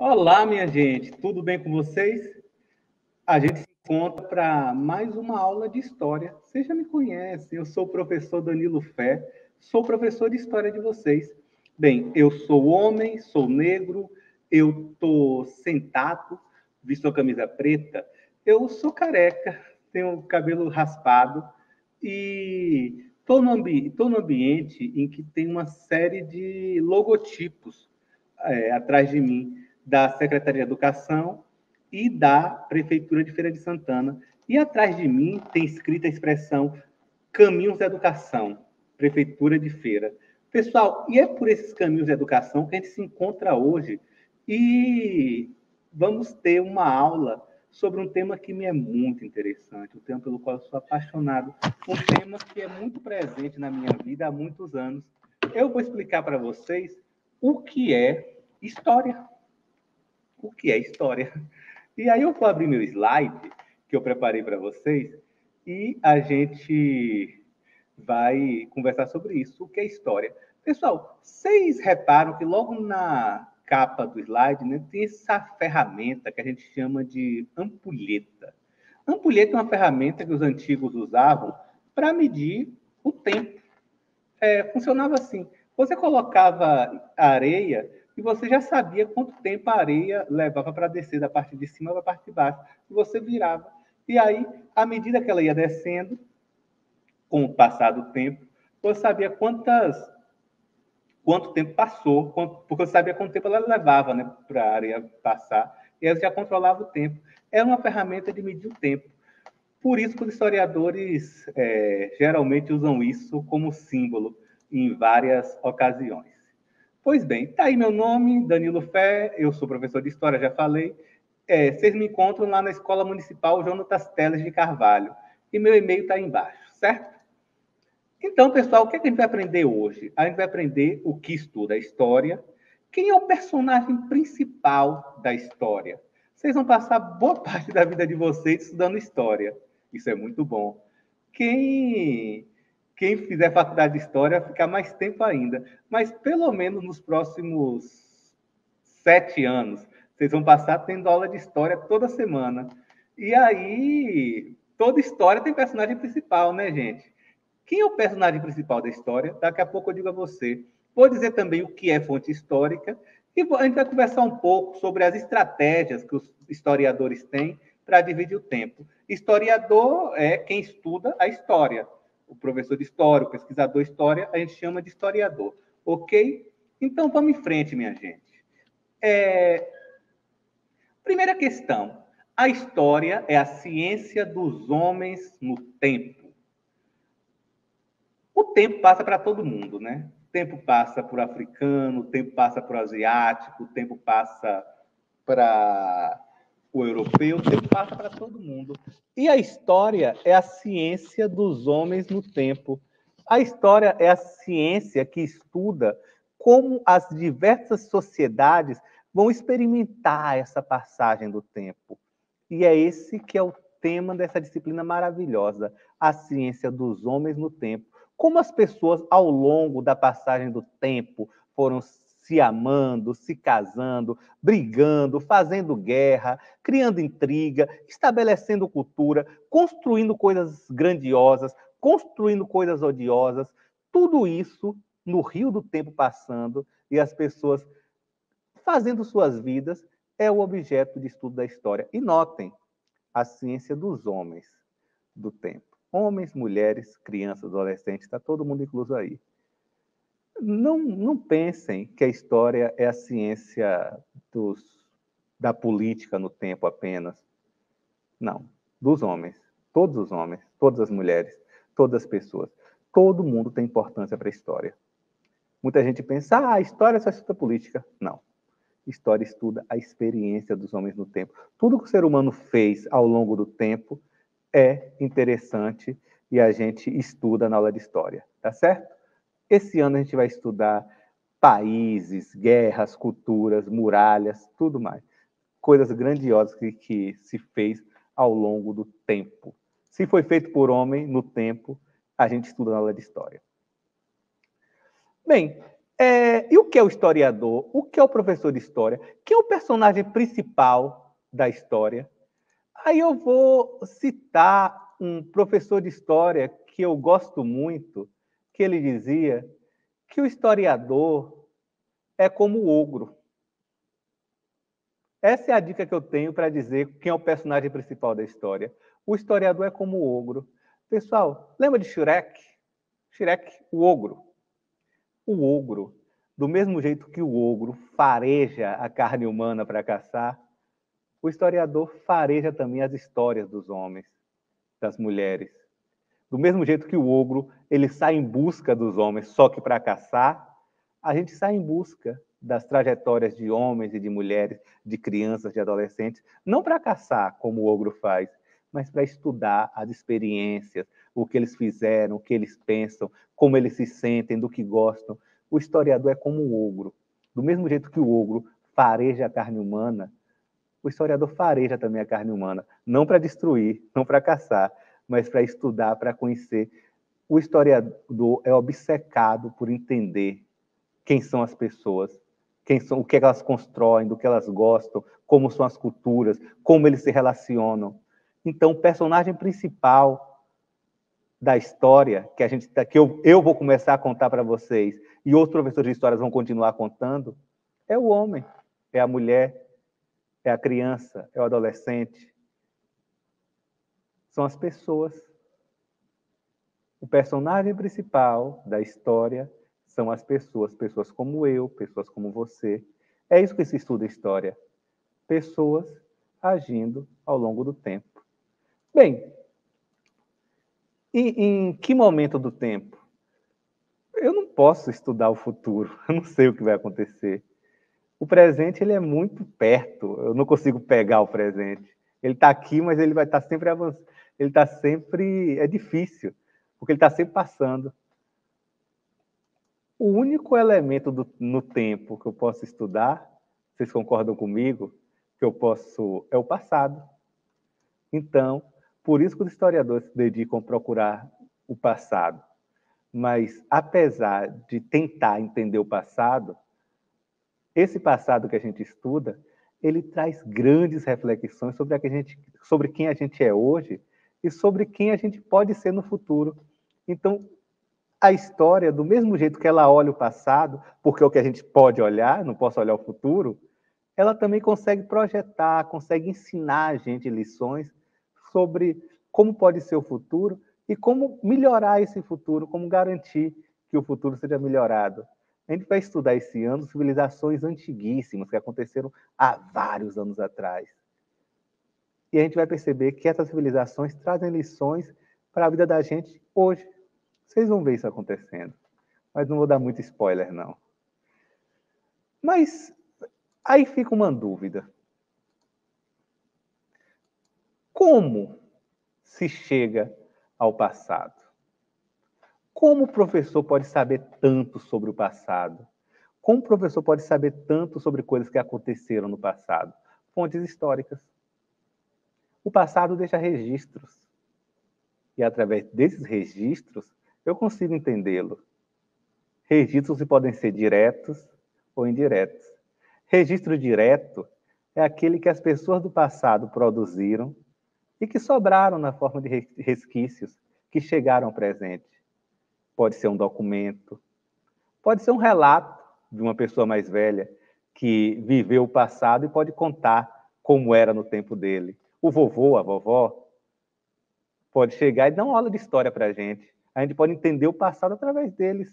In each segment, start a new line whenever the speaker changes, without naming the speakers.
Olá, minha gente, tudo bem com vocês? A gente se encontra para mais uma aula de história. Vocês já me conhecem, eu sou o professor Danilo Fé, sou professor de história de vocês. Bem, eu sou homem, sou negro, eu tô sentado, visto a camisa preta, eu sou careca, tenho cabelo raspado e estou no, ambi no ambiente em que tem uma série de logotipos é, atrás de mim da Secretaria de Educação e da Prefeitura de Feira de Santana. E atrás de mim tem escrita a expressão Caminhos da Educação, Prefeitura de Feira. Pessoal, e é por esses caminhos da educação que a gente se encontra hoje e vamos ter uma aula sobre um tema que me é muito interessante, um tema pelo qual eu sou apaixonado, um tema que é muito presente na minha vida há muitos anos. Eu vou explicar para vocês o que é história o que é história. E aí eu vou abrir meu slide que eu preparei para vocês e a gente vai conversar sobre isso, o que é história. Pessoal, vocês reparam que logo na capa do slide né, tem essa ferramenta que a gente chama de ampulheta. Ampulheta é uma ferramenta que os antigos usavam para medir o tempo. É, funcionava assim: você colocava areia e você já sabia quanto tempo a areia levava para descer da parte de cima para a parte de baixo. E você virava. E aí, à medida que ela ia descendo, com o passar do tempo, você sabia quantas quanto tempo passou, porque você sabia quanto tempo ela levava né, para a areia passar, e ela já controlava o tempo. É uma ferramenta de medir o tempo. Por isso que os historiadores é, geralmente usam isso como símbolo em várias ocasiões. Pois bem, tá aí meu nome, Danilo Fé, eu sou professor de História, já falei. É, vocês me encontram lá na Escola Municipal Jonatas Teles de Carvalho. E meu e-mail está embaixo, certo? Então, pessoal, o que, é que a gente vai aprender hoje? A gente vai aprender o que estuda a história, quem é o personagem principal da história. Vocês vão passar boa parte da vida de vocês estudando história. Isso é muito bom. Quem quem fizer faculdade de história ficar mais tempo ainda. Mas pelo menos nos próximos sete anos, vocês vão passar tendo aula de história toda semana. E aí, toda história tem personagem principal, né, gente? Quem é o personagem principal da história? Daqui a pouco eu digo a você. Vou dizer também o que é fonte histórica e a gente vai conversar um pouco sobre as estratégias que os historiadores têm para dividir o tempo. Historiador é quem estuda a história o professor de história, o pesquisador de história, a gente chama de historiador. Ok? Então vamos em frente, minha gente. É... Primeira questão. A história é a ciência dos homens no tempo. O tempo passa para todo mundo, né? O tempo passa para o africano, o tempo passa para o asiático, o tempo passa para o europeu, tempo passa para todo mundo. E a história é a ciência dos homens no tempo. A história é a ciência que estuda como as diversas sociedades vão experimentar essa passagem do tempo. E é esse que é o tema dessa disciplina maravilhosa, a ciência dos homens no tempo. Como as pessoas, ao longo da passagem do tempo, foram se amando, se casando, brigando, fazendo guerra, criando intriga, estabelecendo cultura, construindo coisas grandiosas, construindo coisas odiosas, tudo isso no rio do tempo passando e as pessoas fazendo suas vidas é o objeto de estudo da história. E notem, a ciência dos homens do tempo. Homens, mulheres, crianças, adolescentes, está todo mundo incluso aí não, não pensem que a história é a ciência dos, da política no tempo apenas. Não, dos homens, todos os homens, todas as mulheres, todas as pessoas. Todo mundo tem importância para a história. Muita gente pensa, ah, a história só estuda política. Não. História estuda a experiência dos homens no tempo. Tudo que o ser humano fez ao longo do tempo é interessante e a gente estuda na aula de história, tá certo? Esse ano a gente vai estudar países, guerras, culturas, muralhas, tudo mais. Coisas grandiosas que, que se fez ao longo do tempo. Se foi feito por homem no tempo, a gente estuda na aula de história. Bem, É, e o que é o historiador? O que é o professor de história? Quem é o personagem principal da história? Aí eu vou citar um professor de história que eu gosto muito, que ele dizia que o historiador é como o ogro. Essa é a dica que eu tenho para dizer quem é o personagem principal da história. O historiador é como o ogro. Pessoal, lembra de Shrek? Shrek, o ogro. O ogro, do mesmo jeito que o ogro fareja a carne humana para caçar, o historiador fareja também as histórias dos homens, das mulheres. Do mesmo jeito que o ogro, ele sai em busca dos homens só que para caçar, a gente sai em busca das trajetórias de homens e de mulheres, de crianças, de adolescentes, não para caçar, como o ogro faz, mas para estudar as experiências, o que eles fizeram, o que eles pensam, como eles se sentem, do que gostam. O historiador é como o ogro. Do mesmo jeito que o ogro fareja a carne humana, o historiador fareja também a carne humana, não para destruir, não para caçar, mas para estudar, para conhecer. O historiador é obcecado por entender quem são as pessoas, quem são, o que elas constroem, do que elas gostam, como são as culturas, como eles se relacionam. Então, o personagem principal da história que a gente tá, que eu, eu vou começar a contar para vocês e outros professores de histórias vão continuar contando é o homem, é a mulher, é a criança, é o adolescente. São as pessoas. O personagem principal da história são as pessoas, pessoas como eu, pessoas como você. É isso que se estuda história. Pessoas agindo ao longo do tempo. Bem, em, em que momento do tempo? Eu não posso estudar o futuro, eu não sei o que vai acontecer. O presente ele é muito perto, eu não consigo pegar o presente. Ele está aqui, mas ele vai estar tá sempre avançando. Ele está sempre. É difícil, porque ele está sempre passando. O único elemento do, no tempo que eu posso estudar, vocês concordam comigo, que eu posso, é o passado. Então, por isso que os historiadores se dedicam a procurar o passado. Mas, apesar de tentar entender o passado, esse passado que a gente estuda, ele traz grandes reflexões sobre, a que a gente, sobre quem a gente é hoje e sobre quem a gente pode ser no futuro. Então, a história, do mesmo jeito que ela olha o passado, porque é o que a gente pode olhar, não posso olhar o futuro, ela também consegue projetar, consegue ensinar a gente lições sobre como pode ser o futuro e como melhorar esse futuro, como garantir que o futuro seja melhorado. A gente vai estudar esse ano civilizações antiguíssimas que aconteceram há vários anos atrás. E a gente vai perceber que essas civilizações trazem lições para a vida da gente hoje. Vocês vão ver isso acontecendo. Mas não vou dar muito spoiler, não. Mas aí fica uma dúvida. Como se chega ao passado? Como o professor pode saber tanto sobre o passado? Como o professor pode saber tanto sobre coisas que aconteceram no passado? Fontes históricas. O passado deixa registros. E através desses registros, eu consigo entendê-lo. Registros podem ser diretos ou indiretos. Registro direto é aquele que as pessoas do passado produziram e que sobraram na forma de resquícios que chegaram ao presente. Pode ser um documento, pode ser um relato de uma pessoa mais velha que viveu o passado e pode contar como era no tempo dele. O vovô, a vovó, pode chegar e dar uma aula de história para a gente a gente pode entender o passado através deles.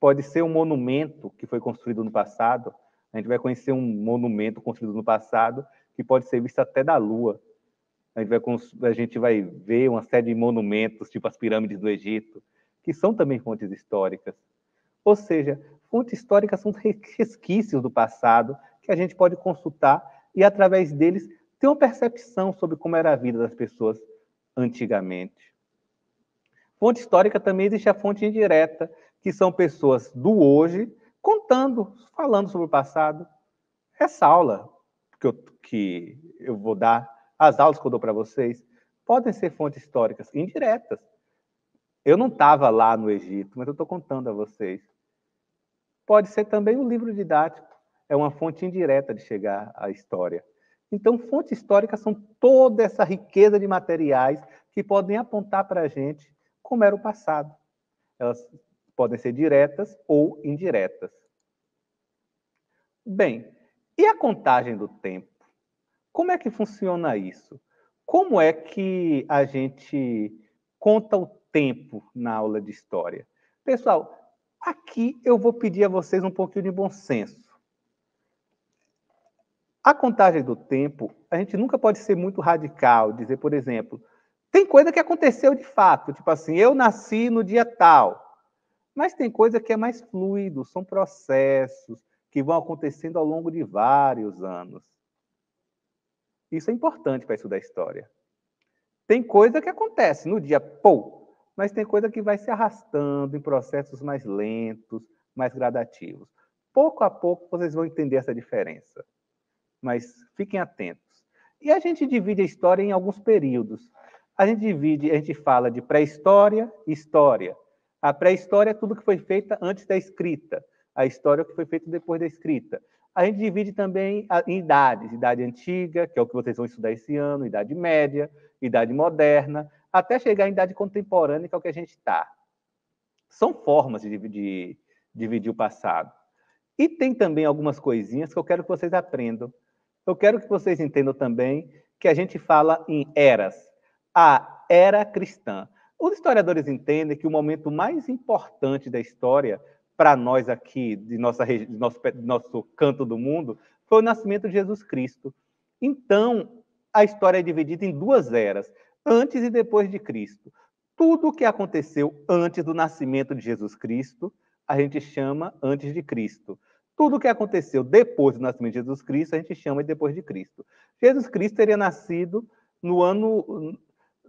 Pode ser um monumento que foi construído no passado, a gente vai conhecer um monumento construído no passado que pode ser visto até da Lua. A gente, vai, a gente vai ver uma série de monumentos, tipo as pirâmides do Egito, que são também fontes históricas. Ou seja, fontes históricas são resquícios do passado que a gente pode consultar e, através deles, ter uma percepção sobre como era a vida das pessoas antigamente. Fonte histórica também existe a fonte indireta, que são pessoas do hoje contando, falando sobre o passado. Essa aula que eu, que eu vou dar, as aulas que eu dou para vocês, podem ser fontes históricas indiretas. Eu não estava lá no Egito, mas eu estou contando a vocês. pode ser também um livro didático, é uma fonte indireta de chegar à história. Então, fontes históricas são toda essa riqueza de materiais que podem apontar para a gente como era o passado. Elas podem ser diretas ou indiretas. Bem, e a contagem do tempo? Como é que funciona isso? Como é que a gente conta o tempo na aula de história? Pessoal, aqui eu vou pedir a vocês um pouquinho de bom senso. A contagem do tempo, a gente nunca pode ser muito radical, dizer, por exemplo, tem coisa que aconteceu de fato, tipo assim, eu nasci no dia tal. Mas tem coisa que é mais fluido, são processos que vão acontecendo ao longo de vários anos. Isso é importante para estudar história. Tem coisa que acontece no dia, pô, mas tem coisa que vai se arrastando em processos mais lentos, mais gradativos. Pouco a pouco vocês vão entender essa diferença mas fiquem atentos. E a gente divide a história em alguns períodos. A gente divide, a gente fala de pré-história e história. A pré-história é tudo que foi feito antes da escrita. A história é o que foi feito depois da escrita. A gente divide também em idades, idade antiga, que é o que vocês vão estudar esse ano, idade média, idade moderna, até chegar à idade contemporânea, que é o que a gente está. São formas de dividir, dividir o passado. E tem também algumas coisinhas que eu quero que vocês aprendam eu quero que vocês entendam também que a gente fala em eras. A era cristã. Os historiadores entendem que o momento mais importante da história para nós aqui, de, nossa, de nosso, de nosso canto do mundo, foi o nascimento de Jesus Cristo. Então, a história é dividida em duas eras, antes e depois de Cristo. Tudo o que aconteceu antes do nascimento de Jesus Cristo, a gente chama antes de Cristo. Tudo o que aconteceu depois do nascimento de Jesus Cristo, a gente chama de depois de Cristo. Jesus Cristo teria nascido no ano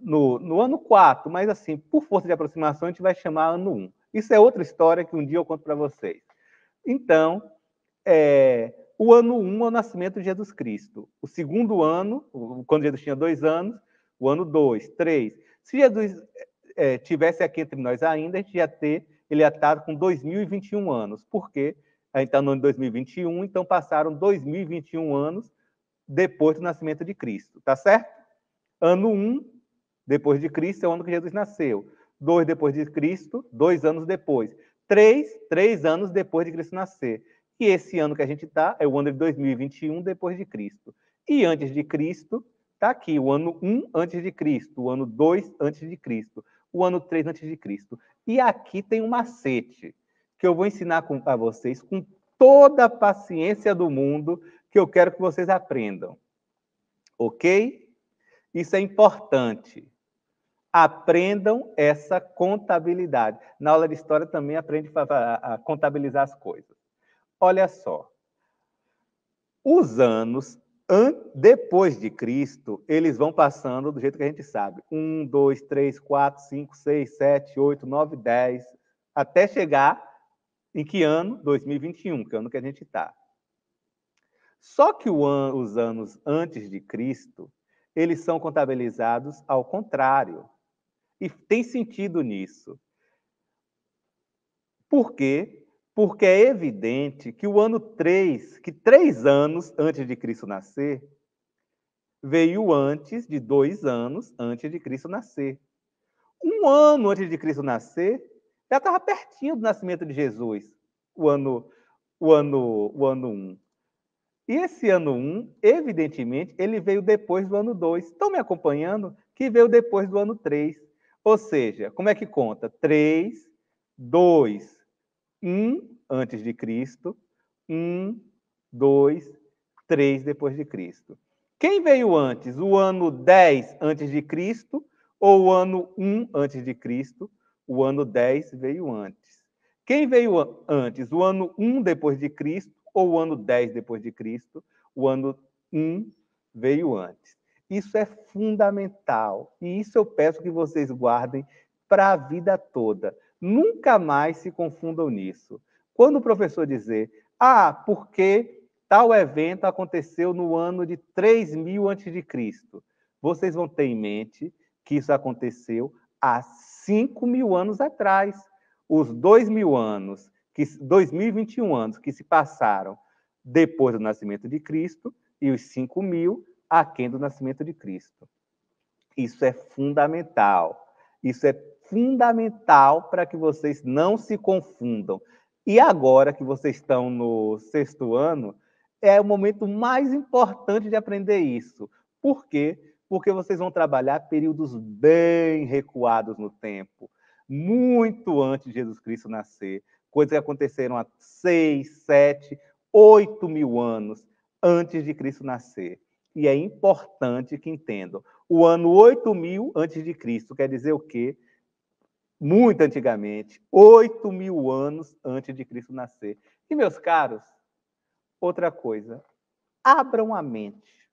no, no ano 4, mas assim, por força de aproximação, a gente vai chamar ano 1. Isso é outra história que um dia eu conto para vocês. Então, é, o ano 1 é o nascimento de Jesus Cristo. O segundo ano, quando Jesus tinha dois anos, o ano 2, 3. Se Jesus é, tivesse aqui entre nós ainda, a gente ia ter, ele ia estar com 2021 anos. Por quê? A gente está no ano de 2021, então passaram 2021 anos depois do nascimento de Cristo, tá certo? Ano 1 depois de Cristo é o ano que Jesus nasceu. Dois depois de Cristo, dois anos depois. Três, três anos depois de Cristo nascer. E esse ano que a gente está é o ano de 2021 depois de Cristo. E antes de Cristo, está aqui o ano 1 antes de Cristo, o ano 2 antes de Cristo, o ano 3 antes de Cristo. E aqui tem um macete que eu vou ensinar a vocês com toda a paciência do mundo, que eu quero que vocês aprendam. Ok? Isso é importante. Aprendam essa contabilidade. Na aula de história também aprende a contabilizar as coisas. Olha só. Os anos depois de Cristo, eles vão passando do jeito que a gente sabe. Um, dois, três, quatro, cinco, seis, sete, oito, nove, dez, até chegar em que ano? 2021, que é o ano que a gente está. Só que an os anos antes de Cristo, eles são contabilizados ao contrário. E tem sentido nisso. Por quê? Porque é evidente que o ano 3, que três anos antes de Cristo nascer, veio antes de dois anos antes de Cristo nascer. Um ano antes de Cristo nascer, já estava pertinho do nascimento de Jesus, o ano, o ano, o ano 1. E esse ano 1, evidentemente, ele veio depois do ano 2. Estão me acompanhando? Que veio depois do ano 3. Ou seja, como é que conta? 3, 2, 1 antes de Cristo, 1, 2, 3 depois de Cristo. Quem veio antes? O ano 10 antes de Cristo ou o ano 1 antes de Cristo? O ano 10 veio antes. Quem veio antes? O ano 1 depois de Cristo ou o ano 10 depois de Cristo? O ano 1 veio antes. Isso é fundamental e isso eu peço que vocês guardem para a vida toda. Nunca mais se confundam nisso. Quando o professor dizer, ah, porque tal evento aconteceu no ano de 3000 a.C., vocês vão ter em mente que isso aconteceu há 5 mil anos atrás. Os dois mil anos que 2021 anos que se passaram depois do nascimento de Cristo e os 5 mil aquém do nascimento de Cristo. Isso é fundamental. Isso é fundamental para que vocês não se confundam. E agora que vocês estão no sexto ano, é o momento mais importante de aprender isso. Por quê? Porque vocês vão trabalhar períodos bem recuados no tempo, muito antes de Jesus Cristo nascer, coisas que aconteceram há seis, sete, oito mil anos antes de Cristo nascer. E é importante que entendam. O ano 8000 antes de Cristo quer dizer o quê? Muito antigamente, 8 mil anos antes de Cristo nascer. E, meus caros, outra coisa, abram a mente.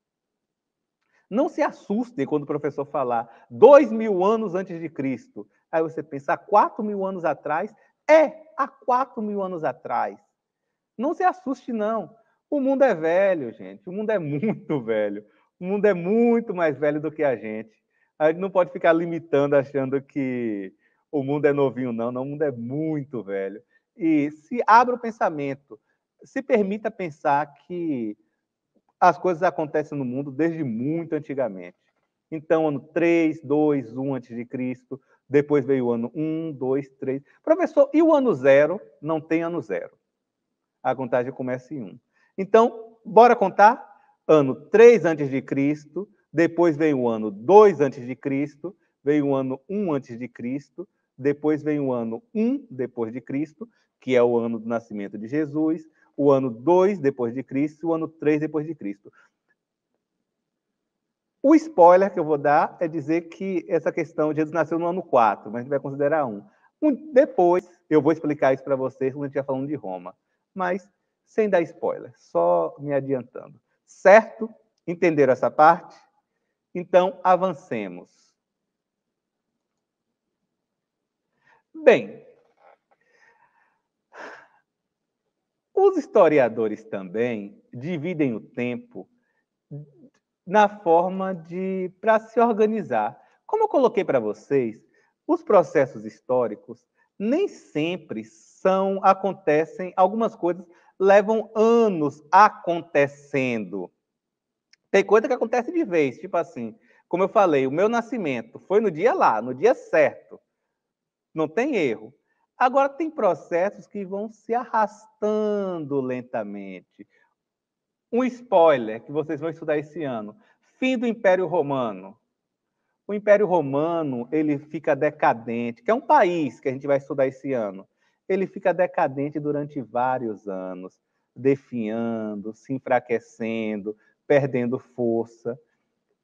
Não se assustem quando o professor falar dois mil anos antes de Cristo. Aí você pensa, quatro mil anos atrás? É, há quatro mil anos atrás. Não se assuste, não. O mundo é velho, gente. O mundo é muito velho. O mundo é muito mais velho do que a gente. A gente não pode ficar limitando achando que o mundo é novinho, não. não o mundo é muito velho. E se abra o pensamento, se permita pensar que as coisas acontecem no mundo desde muito antigamente. Então, ano 3, 2, 1 antes de Cristo, depois veio o ano 1, 2, 3. Professor, e o ano zero? Não tem ano zero. A contagem começa em 1. Então, bora contar? Ano 3 antes de Cristo, depois vem o ano 2 antes de Cristo, vem o ano 1 antes de Cristo, depois vem o ano 1 depois de Cristo, que é o ano do nascimento de Jesus, o ano 2 depois de Cristo, o ano 3 depois de Cristo. O spoiler que eu vou dar é dizer que essa questão de Jesus nasceu no ano 4, mas a gente vai considerar um. um depois, eu vou explicar isso para vocês quando a gente estiver falando de Roma. Mas sem dar spoiler, só me adiantando. Certo? Entenderam essa parte? Então, avancemos. Bem, os historiadores também dividem o tempo na forma de para se organizar. Como eu coloquei para vocês, os processos históricos nem sempre são acontecem algumas coisas levam anos acontecendo. Tem coisa que acontece de vez, tipo assim, como eu falei, o meu nascimento foi no dia lá, no dia certo. Não tem erro. Agora tem processos que vão se arrastando lentamente. Um spoiler que vocês vão estudar esse ano: fim do Império Romano. O Império Romano ele fica decadente, que é um país que a gente vai estudar esse ano ele fica decadente durante vários anos, definhando, se enfraquecendo, perdendo força.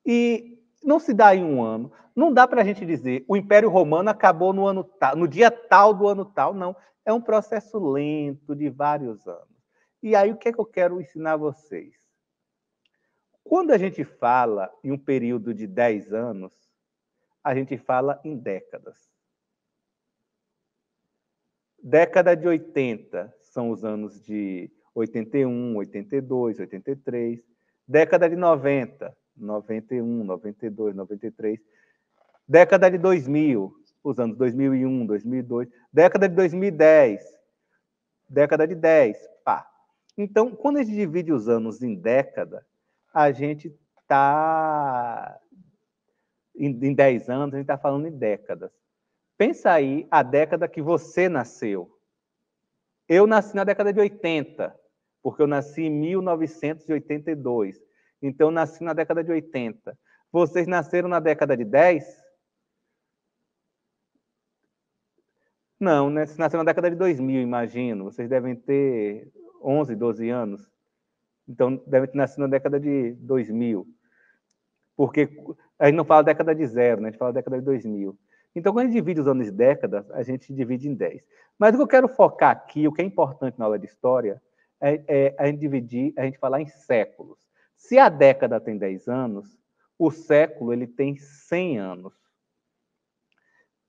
E não se dá em um ano. Não dá para a gente dizer o Império Romano acabou no ano tal, no dia tal do ano tal. Não. É um processo lento de vários anos. E aí o que é que eu quero ensinar vocês? Quando a gente fala em um período de 10 anos, a gente fala em décadas. Década de 80 são os anos de 81, 82, 83. Década de 90, 91, 92, 93. Década de 2000, os anos 2001, 2002. Década de 2010, década de 10, pá. Então, quando a gente divide os anos em década, a gente está em 10 anos, a gente está falando em décadas. Pensa aí a década que você nasceu. Eu nasci na década de 80, porque eu nasci em 1982. Então, eu nasci na década de 80. Vocês nasceram na década de 10? Não, né? Vocês nasceram na década de 2000, imagino. Vocês devem ter 11, 12 anos. Então, devem ter nascido na década de 2000. Porque a gente não fala década de zero, né? a gente fala década de 2000. Então, quando a gente divide os anos em décadas, a gente divide em 10. Mas o que eu quero focar aqui, o que é importante na aula de história, é, é a gente dividir, a gente falar em séculos. Se a década tem 10 anos, o século ele tem 100 anos.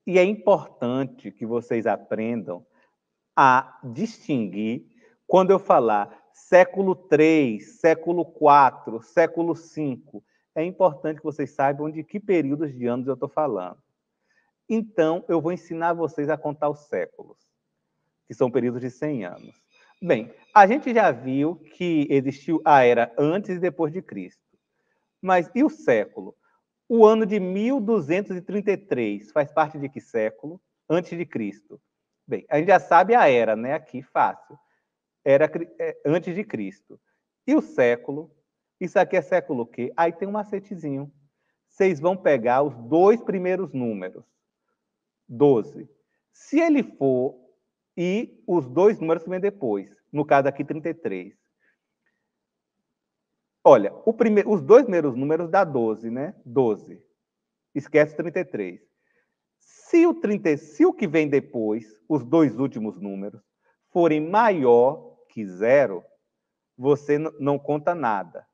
E é importante que vocês aprendam a distinguir quando eu falar século 3, século 4, século 5. É importante que vocês saibam de que períodos de anos eu estou falando. Então, eu vou ensinar vocês a contar os séculos. que são períodos de 100 anos. Bem, a gente já viu que existiu a era antes e depois de Cristo. Mas e o século? O ano de 1233 faz parte de que século? Antes de Cristo. Bem, a gente já sabe a era, né? Aqui, fácil. Era é, antes de Cristo. E o século? Isso aqui é século o quê? Aí tem um macetezinho. Vocês vão pegar os dois primeiros números. 12. Se ele for, e os dois números que vem depois. No caso aqui, 33. Olha, os dois primeiros números dá 12, né? 12. Esquece 33. Se o, 30, se o que vem depois, os dois últimos números, forem maior que zero, você não conta nada.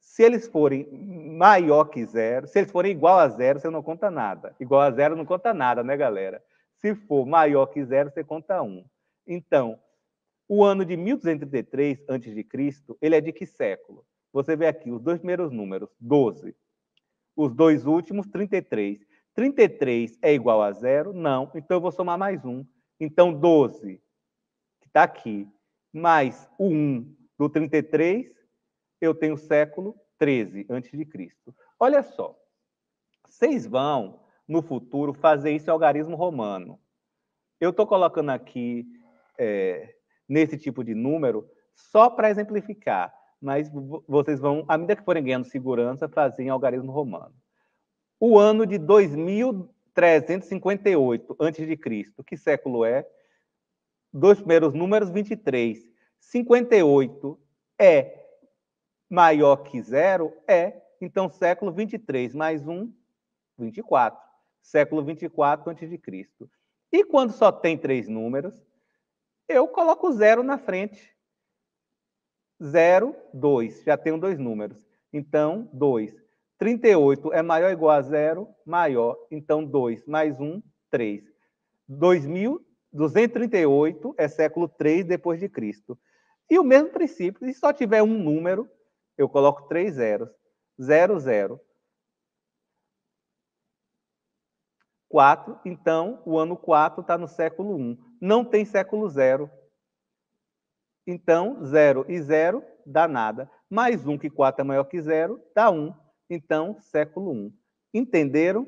Se eles forem maior que zero, se eles forem igual a zero, você não conta nada. Igual a zero não conta nada, né, galera? Se for maior que zero, você conta um. Então, o ano de 1233 a.C., ele é de que século? Você vê aqui os dois primeiros números, 12. Os dois últimos, 33. 33 é igual a zero? Não. Então, eu vou somar mais um. Então, 12, que está aqui, mais o 1 do 33, eu tenho século 13 a.C. Olha só, vocês vão, no futuro, fazer isso em algarismo romano. Eu estou colocando aqui, é, nesse tipo de número, só para exemplificar, mas vocês vão, à medida que forem ganhando segurança, fazer em algarismo romano. O ano de 2358 a.C., que século é? Dois primeiros números, 23. 58 é maior que zero? É. Então, século 23 mais 1, 24. Século 24 a.C. E quando só tem três números, eu coloco zero na frente. 0, 2. Já tenho dois números. Então, 2. 38 é maior ou igual a zero? Maior. Então, 2 mais 1, 3. 2238 é século 3 depois de Cristo. E o mesmo princípio, se só tiver um número, eu coloco três zeros. 0, 0. 4, então o ano 4 está no século 1. Não tem século 0. Então, 0 e 0 dá nada. Mais 1, que 4 é maior que 0, dá 1. Então, século 1. Entenderam?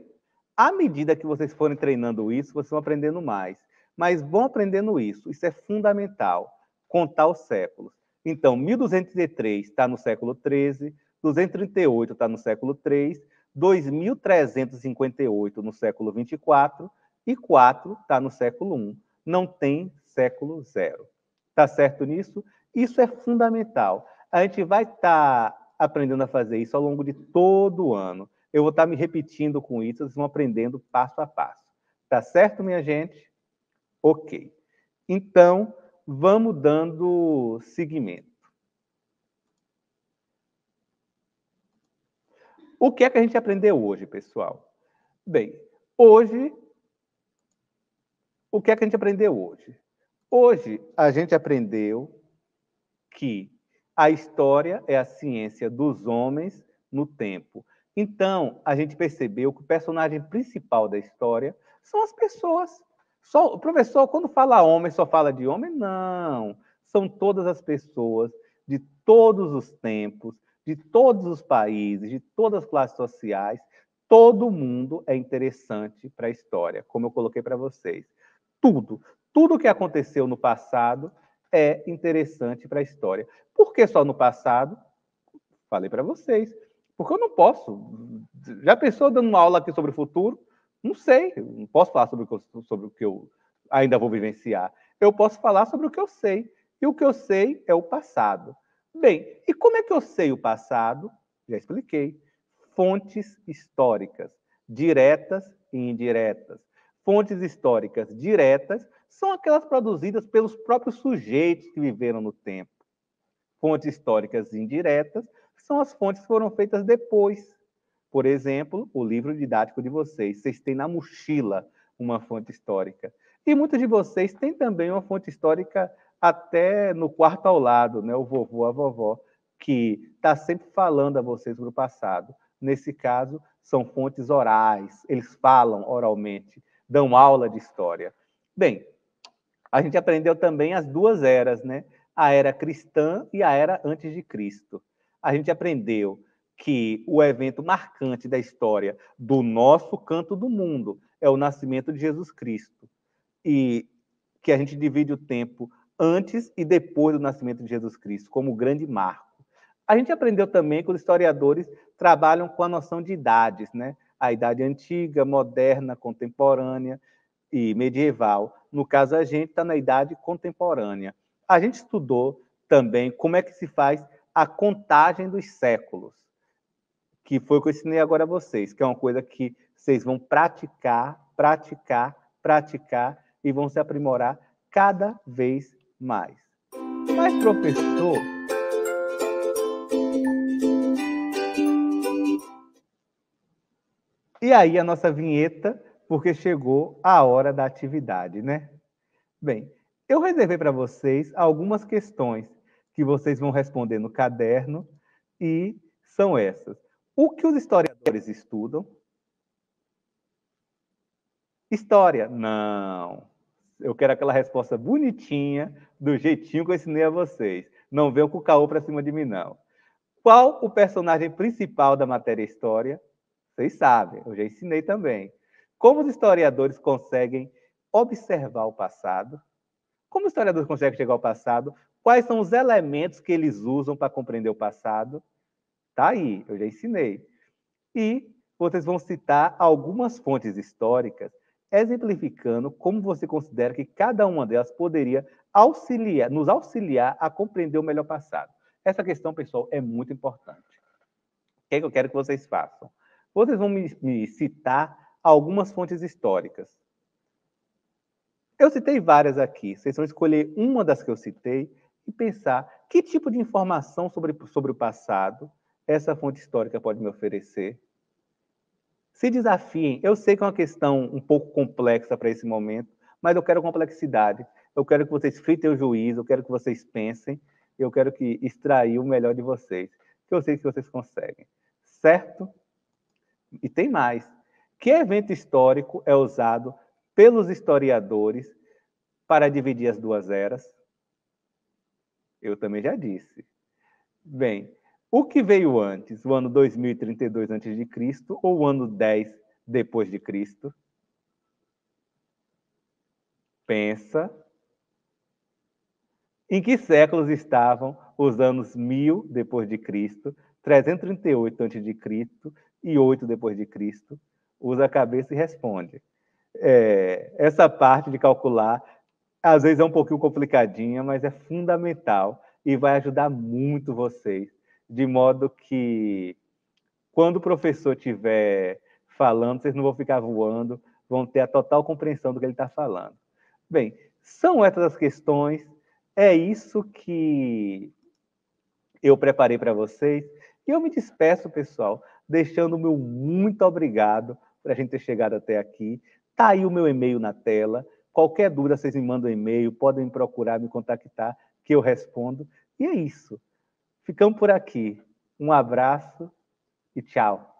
À medida que vocês forem treinando isso, vocês vão aprendendo mais. Mas vão aprendendo isso. Isso é fundamental. Contar os séculos. Então, 1203 está no século 13, 238 está no século 3, 2358 no século 24 e 4 está no século 1. Não tem século 0. Tá certo nisso? Isso é fundamental. A gente vai estar tá aprendendo a fazer isso ao longo de todo o ano. Eu vou estar tá me repetindo com isso, vocês vão aprendendo passo a passo. Tá certo, minha gente? Ok. Então, vamos dando seguimento. O que é que a gente aprendeu hoje, pessoal? Bem, hoje, o que é que a gente aprendeu hoje? Hoje, a gente aprendeu que a história é a ciência dos homens no tempo. Então, a gente percebeu que o personagem principal da história são as pessoas. Só, o professor, quando fala homem, só fala de homem? Não. São todas as pessoas de todos os tempos, de todos os países, de todas as classes sociais. Todo mundo é interessante para a história, como eu coloquei para vocês. Tudo, tudo que aconteceu no passado é interessante para a história. Por que só no passado? Falei para vocês. Porque eu não posso. Já pensou dando uma aula aqui sobre o futuro? Não sei, não posso falar sobre o, que eu, sobre o que eu ainda vou vivenciar. Eu posso falar sobre o que eu sei. E o que eu sei é o passado. Bem, e como é que eu sei o passado? Já expliquei. Fontes históricas, diretas e indiretas. Fontes históricas diretas são aquelas produzidas pelos próprios sujeitos que viveram no tempo. Fontes históricas indiretas são as fontes que foram feitas depois, por exemplo, o livro didático de vocês. Vocês têm na mochila uma fonte histórica. E muitos de vocês têm também uma fonte histórica até no quarto ao lado, né? o vovô, a vovó, que está sempre falando a vocês sobre o passado. Nesse caso, são fontes orais, eles falam oralmente, dão aula de história. Bem, A gente aprendeu também as duas eras, né? A era cristã e a era antes de Cristo. A gente aprendeu que o evento marcante da história do nosso canto do mundo é o nascimento de Jesus Cristo. E que a gente divide o tempo antes e depois do nascimento de Jesus Cristo, como grande marco. A gente aprendeu também que os historiadores trabalham com a noção de idades, né? A idade antiga, moderna, contemporânea e medieval. No caso, a gente está na idade contemporânea. A gente estudou também como é que se faz a contagem dos séculos, que foi o que eu ensinei agora a vocês, que é uma coisa que vocês vão praticar, praticar, praticar e vão se aprimorar cada vez mais. Mas, professor, E aí a nossa vinheta, porque chegou a hora da atividade, né? Bem, eu reservei para vocês algumas questões que vocês vão responder no caderno e são essas. O que os historiadores estudam? História? Não. Eu quero aquela resposta bonitinha, do jeitinho que eu ensinei a vocês. Não venham com o caô para cima de mim, não. Qual o personagem principal da matéria História? Vocês sabem, eu já ensinei também. Como os historiadores conseguem observar o passado? Como os historiadores conseguem chegar ao passado? Quais são os elementos que eles usam para compreender o passado? Tá aí, eu já ensinei. E vocês vão citar algumas fontes históricas exemplificando como você considera que cada uma delas poderia auxiliar, nos auxiliar a compreender o melhor passado. Essa questão, pessoal, é muito importante. O que, é que eu quero que vocês façam? Vocês vão me, me citar algumas fontes históricas. Eu citei várias aqui. Vocês vão escolher uma das que eu citei e pensar que tipo de informação sobre, sobre o passado essa fonte histórica pode me oferecer. Se desafiem. Eu sei que é uma questão um pouco complexa para esse momento, mas eu quero complexidade. Eu quero que vocês fritem o juízo, eu quero que vocês pensem, eu quero que extrair o melhor de vocês, que eu sei que vocês conseguem. Certo? E tem mais. Que evento histórico é usado pelos historiadores para dividir as duas eras? Eu também já disse. Bem, o que veio antes, o ano 2032 a.C. ou o ano 10 depois de Cristo? Pensa. Em que séculos estavam os anos 1000 depois de Cristo, 338 a.C e 8 depois de Cristo, usa a cabeça e responde. É, essa parte de calcular, às vezes é um pouquinho complicadinha, mas é fundamental e vai ajudar muito vocês, de modo que quando o professor estiver falando, vocês não vão ficar voando, vão ter a total compreensão do que ele está falando. Bem, são essas as questões, é isso que eu preparei para vocês. E eu me despeço, pessoal, deixando o meu muito obrigado por a gente ter chegado até aqui. Tá aí o meu e-mail na tela. Qualquer dúvida, vocês me mandam um e-mail, podem me procurar, me contactar, que eu respondo. E é isso. Ficamos por aqui. Um abraço e tchau.